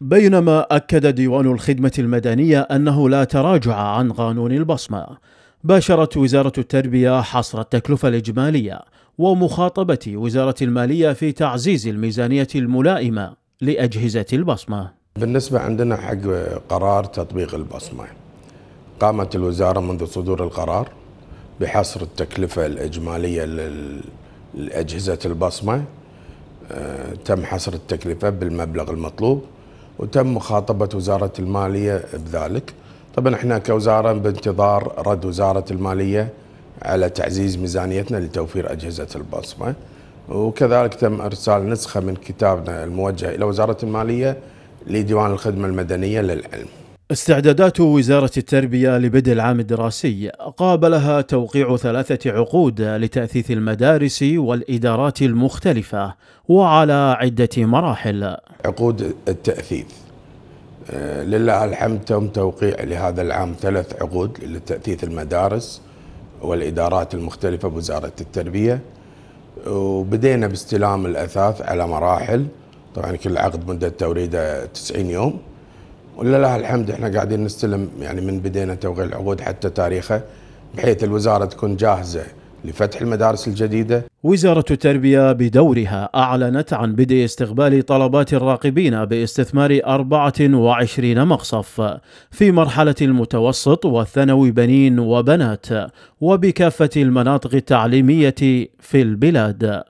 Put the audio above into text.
بينما أكد ديوان الخدمة المدنية أنه لا تراجع عن قانون البصمة. باشرت وزارة التربية حصر التكلفة الإجمالية ومخاطبة وزارة المالية في تعزيز الميزانية الملائمة لأجهزة البصمة. بالنسبة عندنا حق قرار تطبيق البصمة. قامت الوزارة منذ صدور القرار بحصر التكلفة الإجمالية لأجهزة البصمة. آه، تم حصر التكلفة بالمبلغ المطلوب. وتم مخاطبة وزارة المالية بذلك. طبعا إحنا كوزارة بانتظار رد وزارة المالية على تعزيز ميزانيتنا لتوفير أجهزة البصمة. وكذلك تم إرسال نسخة من كتابنا الموجه إلى وزارة المالية لديوان الخدمة المدنية للعلم. استعدادات وزارة التربية لبدء العام الدراسي قابلها توقيع ثلاثة عقود لتأثيث المدارس والإدارات المختلفة وعلى عدة مراحل. عقود التأثيث. آه، لله الحمد تم توقيع لهذا العام ثلاث عقود لتأثيث المدارس والإدارات المختلفة بوزارة التربية. وبدينا باستلام الأثاث على مراحل. طبعا كل عقد مدة توريده 90 يوم. ولله الحمد إحنا قاعدين نستلم يعني من بدينا توقيع العقود حتى تاريخه بحيث الوزارة تكون جاهزة لفتح المدارس الجديدة. وزارة التربية بدورها أعلنت عن بدء استقبال طلبات الراقبين باستثمار 24 مقصف في مرحلة المتوسط والثانوي بنين وبنات وبكافة المناطق التعليمية في البلاد.